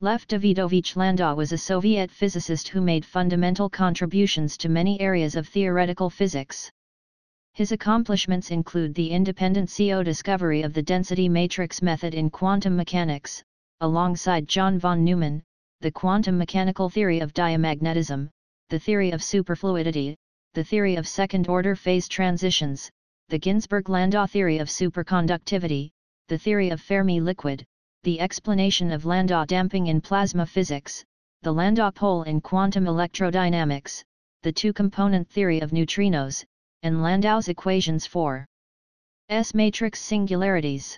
Lev Davidovich Landau was a Soviet physicist who made fundamental contributions to many areas of theoretical physics. His accomplishments include the independent CO discovery of the density matrix method in quantum mechanics, alongside John von Neumann, the quantum mechanical theory of diamagnetism, the theory of superfluidity, the theory of second-order phase transitions, the Ginzburg-Landau theory of superconductivity, the theory of Fermi liquid, the explanation of Landau damping in plasma physics, the Landau pole in quantum electrodynamics, the two-component theory of neutrinos, and Landau's equations for S-matrix singularities.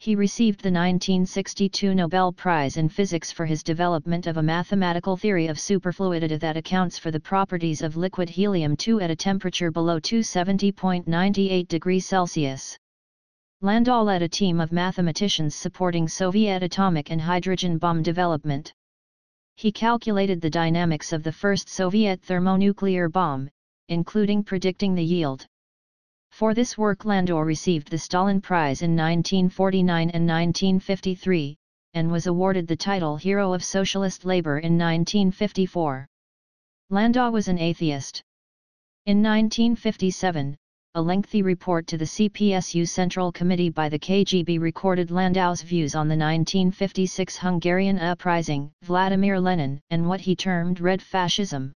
He received the 1962 Nobel Prize in Physics for his development of a mathematical theory of superfluidity that accounts for the properties of liquid helium-2 at a temperature below 270.98 degrees Celsius. Landau led a team of mathematicians supporting Soviet atomic and hydrogen bomb development. He calculated the dynamics of the first Soviet thermonuclear bomb, including predicting the yield. For this work Landau received the Stalin Prize in 1949 and 1953, and was awarded the title Hero of Socialist Labor in 1954. Landau was an atheist. In 1957, a lengthy report to the CPSU Central Committee by the KGB recorded Landau's views on the 1956 Hungarian uprising, Vladimir Lenin, and what he termed Red Fascism.